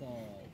Mana